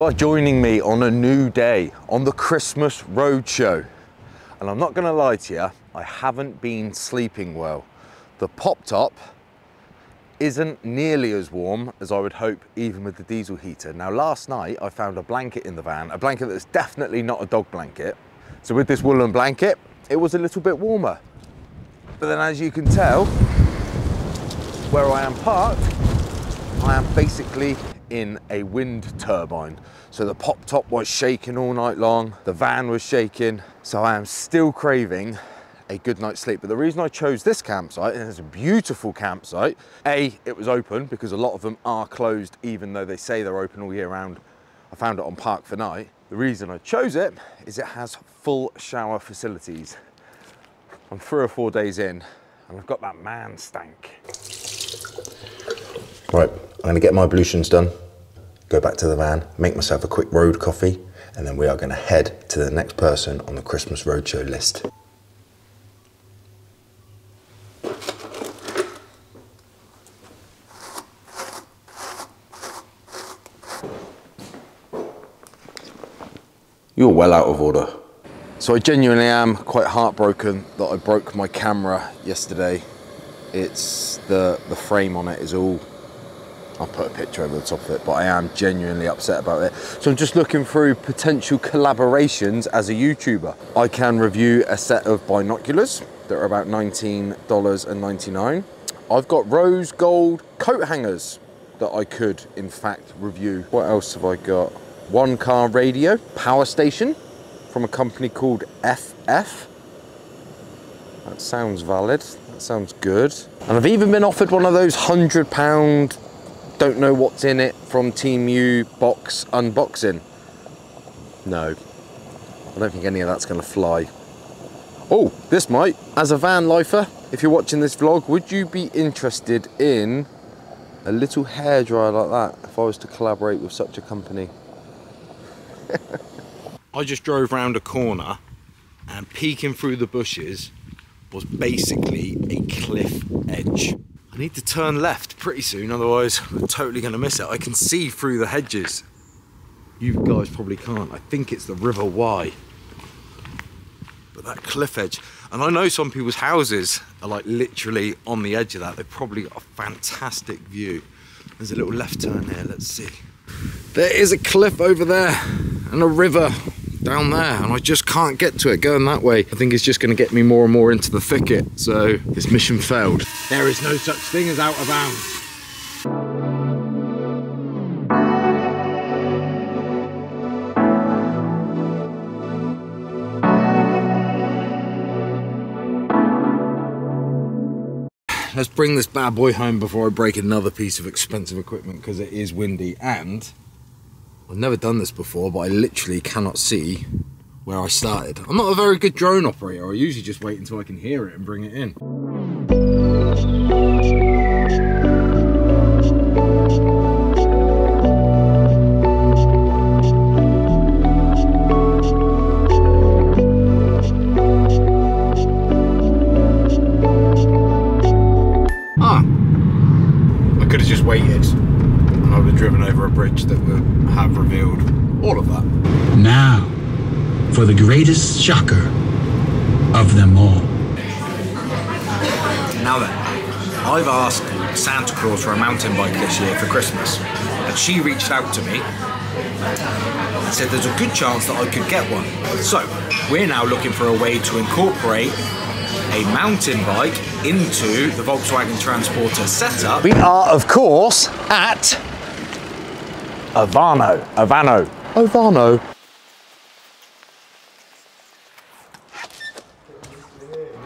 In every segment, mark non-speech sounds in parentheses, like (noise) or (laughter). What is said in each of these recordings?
are joining me on a new day on the Christmas Roadshow. And I'm not gonna lie to you, I haven't been sleeping well. The pop top isn't nearly as warm as I would hope even with the diesel heater. Now last night I found a blanket in the van, a blanket that's definitely not a dog blanket. So with this woolen blanket, it was a little bit warmer. But then as you can tell, where I am parked, I am basically in a wind turbine. So the pop top was shaking all night long, the van was shaking, so I am still craving a good night's sleep. But the reason I chose this campsite, and it's a beautiful campsite, A, it was open because a lot of them are closed even though they say they're open all year round. I found it on Park for Night. The reason I chose it is it has full shower facilities. I'm three or four days in and I've got that man stank. Right, I'm gonna get my ablutions done, go back to the van, make myself a quick road coffee, and then we are gonna head to the next person on the Christmas Roadshow list. You're well out of order. So I genuinely am quite heartbroken that I broke my camera yesterday. It's the, the frame on it is all, I'll put a picture over the top of it, but I am genuinely upset about it. So I'm just looking through potential collaborations as a YouTuber. I can review a set of binoculars that are about $19.99. I've got rose gold coat hangers that I could in fact review. What else have I got? One car radio, power station from a company called FF. That sounds valid, that sounds good. And I've even been offered one of those hundred pound, don't know what's in it from Temu box unboxing. No, I don't think any of that's gonna fly. Oh, this might. As a van lifer, if you're watching this vlog, would you be interested in a little hairdryer like that if I was to collaborate with such a company? (laughs) I just drove round a corner and peeking through the bushes was basically a cliff edge. I need to turn left pretty soon, otherwise I'm totally gonna miss it. I can see through the hedges. You guys probably can't. I think it's the River Wye. But that cliff edge, and I know some people's houses are like literally on the edge of that. They've probably got a fantastic view. There's a little left turn here, let's see. There is a cliff over there and a river down there and I just can't get to it going that way. I think it's just going to get me more and more into the thicket. So this mission failed. There is no such thing as out of bounds. Let's bring this bad boy home before I break another piece of expensive equipment because it is windy and I've never done this before, but I literally cannot see where I started. I'm not a very good drone operator. I usually just wait until I can hear it and bring it in. Ah, I could have just waited and I would have driven over a bridge that would have revealed all of that. Now, for the greatest shocker of them all. Now then, I've asked Santa Claus for a mountain bike this year for Christmas, and she reached out to me and said there's a good chance that I could get one. So, we're now looking for a way to incorporate a mountain bike into the Volkswagen Transporter setup. We are, of course, at Ovano. Ovano. Ovano.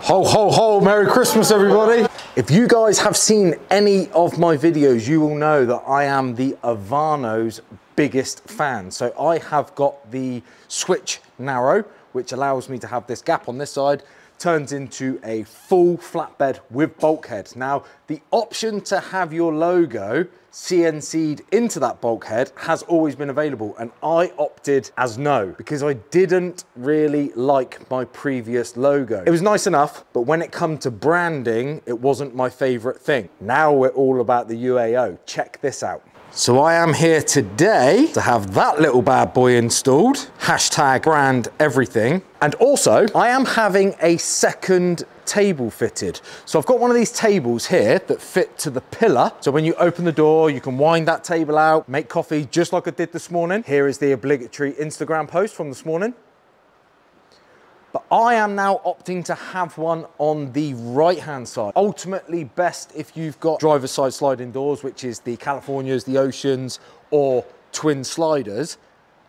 Ho, ho, ho, Merry Christmas, everybody. If you guys have seen any of my videos, you will know that I am the Ovano's biggest fan. So I have got the Switch Narrow, which allows me to have this gap on this side, turns into a full flatbed with bulkhead. Now, the option to have your logo CNC'd into that bulkhead has always been available and I opted as no because I didn't really like my previous logo. It was nice enough, but when it come to branding, it wasn't my favorite thing. Now we're all about the UAO. Check this out. So I am here today to have that little bad boy installed. Hashtag brand everything. And also I am having a second table fitted. So I've got one of these tables here that fit to the pillar. So when you open the door, you can wind that table out, make coffee just like I did this morning. Here is the obligatory Instagram post from this morning. But I am now opting to have one on the right hand side. Ultimately best if you've got driver's side sliding doors, which is the Californias, the Oceans, or twin sliders.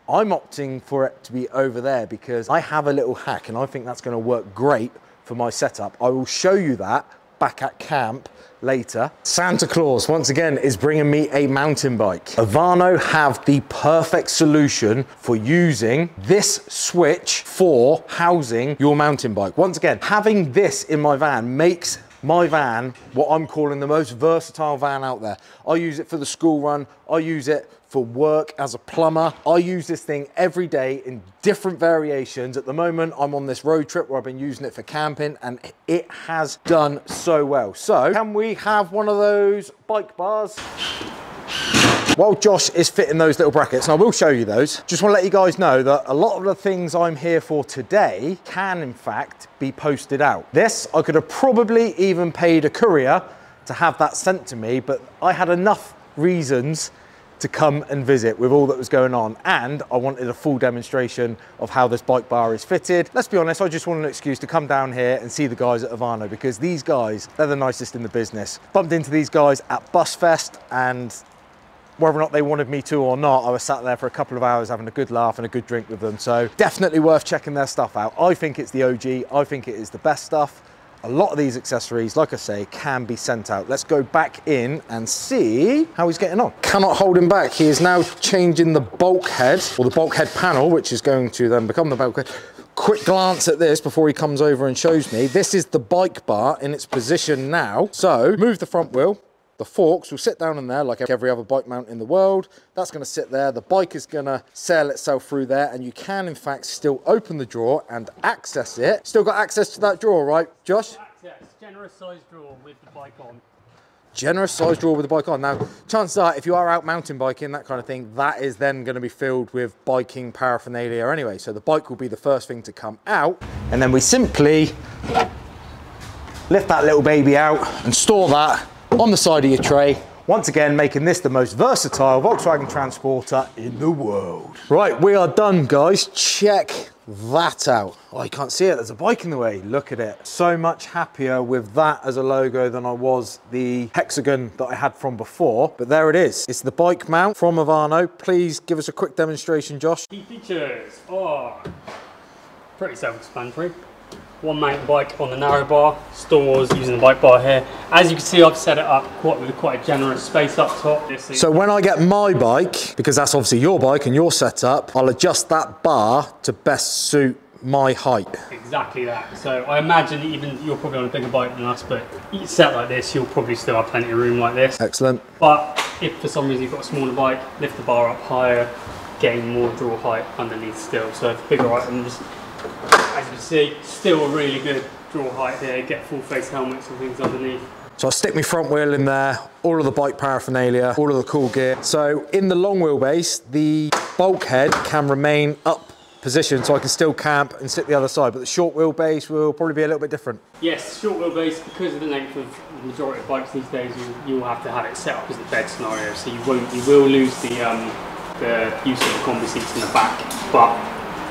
I'm opting for it to be over there because I have a little hack and I think that's gonna work great for my setup. I will show you that back at camp later. Santa Claus, once again, is bringing me a mountain bike. Ovano have the perfect solution for using this switch for housing your mountain bike. Once again, having this in my van makes my van what I'm calling the most versatile van out there. I use it for the school run, I use it for work as a plumber. I use this thing every day in different variations. At the moment, I'm on this road trip where I've been using it for camping and it has done so well. So can we have one of those bike bars? While Josh is fitting those little brackets, and I will show you those, just want to let you guys know that a lot of the things I'm here for today can in fact be posted out. This, I could have probably even paid a courier to have that sent to me, but I had enough reasons to come and visit with all that was going on. And I wanted a full demonstration of how this bike bar is fitted. Let's be honest, I just wanted an excuse to come down here and see the guys at Ovano because these guys, they're the nicest in the business. Bumped into these guys at Busfest and whether or not they wanted me to or not, I was sat there for a couple of hours having a good laugh and a good drink with them. So definitely worth checking their stuff out. I think it's the OG. I think it is the best stuff a lot of these accessories, like I say, can be sent out. Let's go back in and see how he's getting on. Cannot hold him back. He is now changing the bulkhead, or the bulkhead panel, which is going to then become the bulkhead. Quick glance at this before he comes over and shows me. This is the bike bar in its position now. So move the front wheel, the forks will sit down in there like every other bike mount in the world. That's gonna sit there. The bike is gonna sail itself through there and you can in fact still open the drawer and access it. Still got access to that drawer, right, Josh? Access, generous size drawer with the bike on. Generous size drawer with the bike on. Now, chances are, if you are out mountain biking, that kind of thing, that is then going to be filled with biking paraphernalia anyway. So the bike will be the first thing to come out. And then we simply lift that little baby out and store that on the side of your tray. Once again, making this the most versatile Volkswagen Transporter in the world. Right, we are done, guys. Check that out. Oh, you can't see it, there's a bike in the way. Look at it. So much happier with that as a logo than I was the hexagon that I had from before. But there it is. It's the bike mount from Ovano. Please give us a quick demonstration, Josh. Key features are pretty self-explanatory one mountain bike on the narrow bar, stores using the bike bar here. As you can see, I've set it up quite with quite a generous space up top. So when I get my bike, because that's obviously your bike and your setup, I'll adjust that bar to best suit my height. Exactly that. So I imagine even you're probably on a bigger bike than us, but set like this, you'll probably still have plenty of room like this. Excellent. But if for some reason you've got a smaller bike, lift the bar up higher, gain more draw height underneath still. So bigger items as you can see, still a really good draw height here, get full face helmets and things underneath. So I stick my front wheel in there, all of the bike paraphernalia, all of the cool gear. So in the long wheelbase, the bulkhead can remain up position so I can still camp and sit the other side, but the short wheelbase will probably be a little bit different. Yes, short wheelbase, because of the length of the majority of bikes these days, you, will have to have it set up as a bed scenario, so you won't, you will lose the, um, the use of the combi seats in the back, but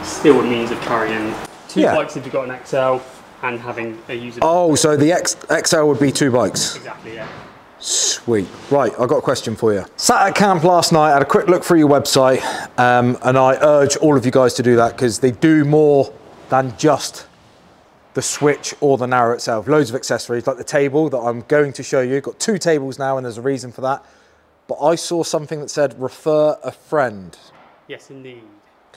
still a means of carrying two yeah. bikes if you've got an XL and having a user. Oh, so the X, XL would be two bikes? Exactly, yeah. Sweet. Right, I've got a question for you. Sat at camp last night, had a quick look through your website, um, and I urge all of you guys to do that because they do more than just the switch or the narrow itself. Loads of accessories, like the table that I'm going to show you. Got two tables now, and there's a reason for that. But I saw something that said refer a friend. Yes, indeed.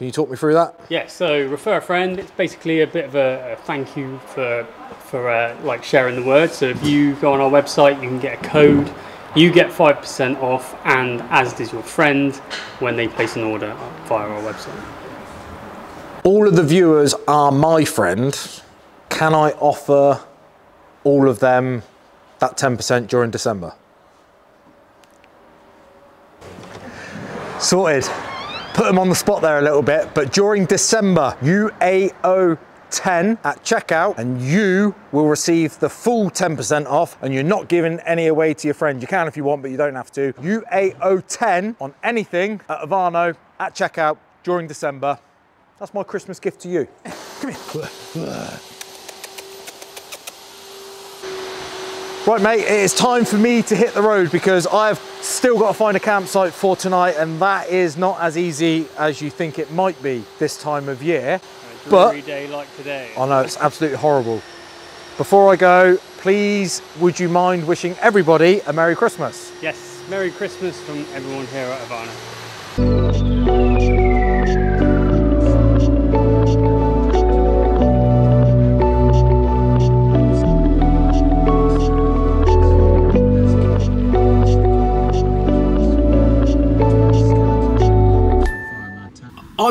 Can you talk me through that? Yeah, so refer a friend. It's basically a bit of a, a thank you for for uh, like sharing the word. So if you go on our website, you can get a code. You get five percent off, and as does your friend when they place an order via our website. All of the viewers are my friend. Can I offer all of them that ten percent during December? Sorted. Put them on the spot there a little bit, but during December, UAO 10 at checkout and you will receive the full 10% off and you're not giving any away to your friend. You can if you want, but you don't have to. UAO 10 on anything at Ovano at checkout during December. That's my Christmas gift to you. (laughs) (laughs) Come here. Right, mate, it is time for me to hit the road because I've still got to find a campsite for tonight, and that is not as easy as you think it might be this time of year. A But- day like today. I know it's absolutely horrible. Before I go, please would you mind wishing everybody a Merry Christmas? Yes, Merry Christmas from everyone here at Ovano.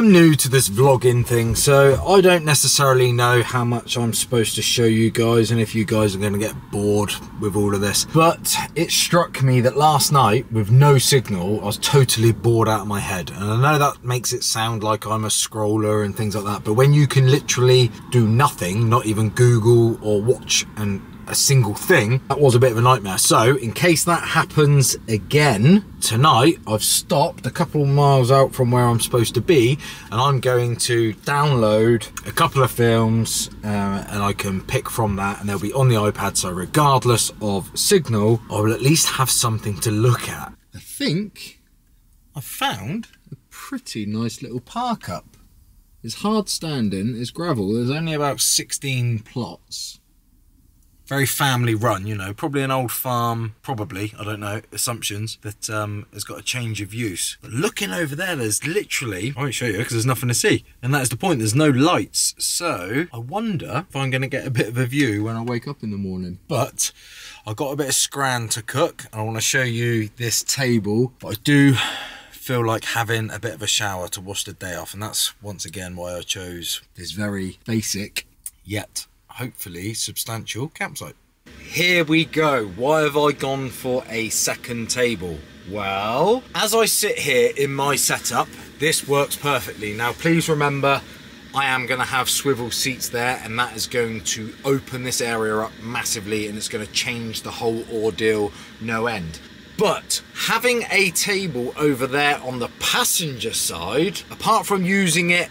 I'm new to this vlogging thing, so I don't necessarily know how much I'm supposed to show you guys and if you guys are going to get bored with all of this. But it struck me that last night, with no signal, I was totally bored out of my head. And I know that makes it sound like I'm a scroller and things like that, but when you can literally do nothing, not even Google or watch and a single thing, that was a bit of a nightmare. So, in case that happens again tonight, I've stopped a couple of miles out from where I'm supposed to be, and I'm going to download a couple of films, uh, and I can pick from that, and they'll be on the iPad. So, regardless of signal, I will at least have something to look at. I think I found a pretty nice little park up. It's hard standing, it's gravel, there's only about 16 plots very family run, you know, probably an old farm, probably, I don't know, assumptions, that um, has got a change of use. But looking over there, there's literally, I won't show you because there's nothing to see. And that's the point, there's no lights. So I wonder if I'm going to get a bit of a view when I wake up in the morning. But I've got a bit of scran to cook. And I want to show you this table, but I do feel like having a bit of a shower to wash the day off. And that's once again why I chose this very basic yet hopefully substantial campsite. Here we go. Why have I gone for a second table? Well, as I sit here in my setup, this works perfectly. Now, please remember, I am going to have swivel seats there, and that is going to open this area up massively, and it's going to change the whole ordeal no end. But having a table over there on the passenger side, apart from using it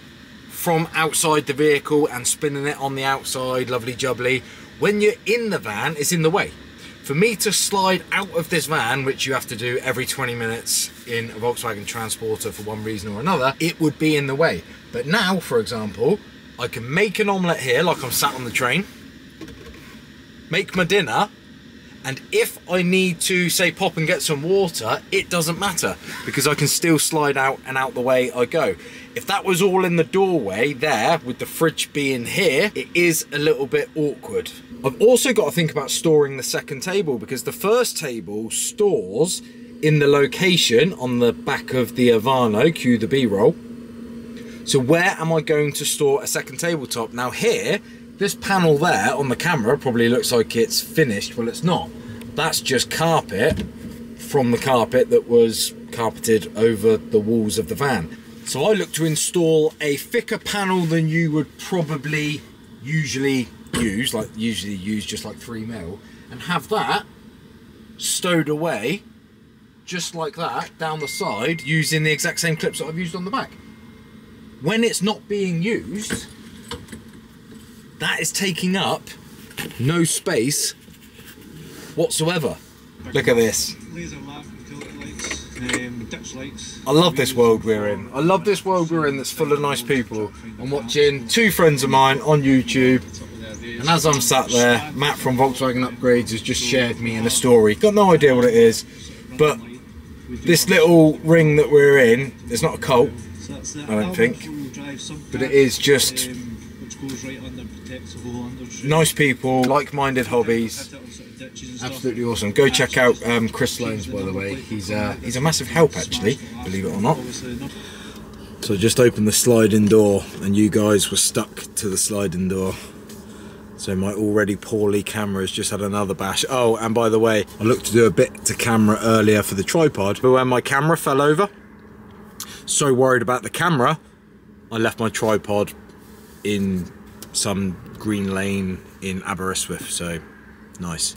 from outside the vehicle and spinning it on the outside, lovely jubbly. When you're in the van, it's in the way. For me to slide out of this van, which you have to do every 20 minutes in a Volkswagen Transporter for one reason or another, it would be in the way. But now, for example, I can make an omelette here like I'm sat on the train, make my dinner, and if I need to say pop and get some water, it doesn't matter because I can still slide out and out the way I go. If that was all in the doorway there with the fridge being here, it is a little bit awkward. I've also got to think about storing the second table because the first table stores in the location on the back of the Ovano, cue the B-roll. So where am I going to store a second tabletop? Now here, this panel there on the camera probably looks like it's finished. Well, it's not. That's just carpet from the carpet that was carpeted over the walls of the van. So I look to install a thicker panel than you would probably usually use, like usually use just like three mil, and have that stowed away just like that down the side using the exact same clips that I've used on the back. When it's not being used, that is taking up no space whatsoever. Look at this. laser lights, um, ditch lights. I love this world we're in. I love this world we're in that's full of nice people. I'm watching two friends of mine on YouTube. And as I'm sat there, Matt from Volkswagen Upgrades has just shared me in a story. Got no idea what it is, but this little ring that we're in, it's not a cult, So that's the I don't think. four-wheel drive subcat, but it is just um, which goes right under, protects the whole undershoe. nice people, like-minded hobbies. Hit it on sort of ditches and stuff. Absolutely awesome. Go check out um, Chris Loans, by the way. He's uh, he's a massive help, actually, believe it or not. Not So I just opened the sliding door and you guys were stuck to the sliding door. So my already poorly camera has just had another bash. Oh, and by the way, I looked to do a bit to camera earlier for the tripod, but when my camera fell over, so worried about the camera, I left my tripod in some green lane in Aberystwyth. So nice.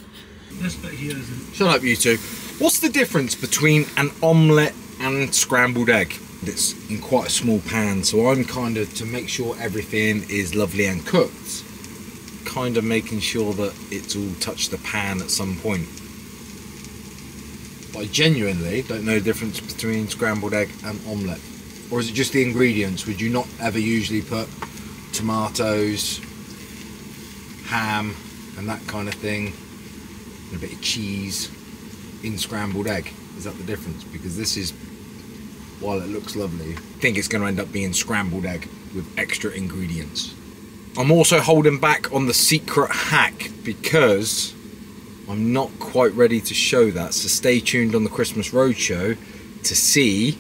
This bit here is Shut up, you two. What's the difference between an omelette and scrambled egg? It's in quite a small pan, so I'm kind of to make sure everything is lovely and cooked. Kind of making sure that it's all touched the pan at some point. But I genuinely don't know the difference between scrambled egg and omelette. Or is it just the ingredients? Would you not ever usually put tomatoes, ham, and that kind of thing, and a bit of cheese in scrambled egg? Is that the difference? Because this is, while it looks lovely, I think it's going to end up being scrambled egg with extra ingredients. I'm also holding back on the secret hack because I'm not quite ready to show that. So stay tuned on the Christmas Roadshow to see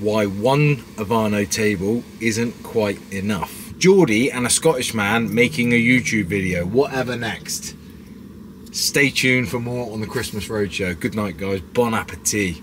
why one Ovano table isn't quite enough. Geordie and a Scottish man making a YouTube video. Whatever next. Stay tuned for more on the Christmas Roadshow. Good night, guys. Bon appetit.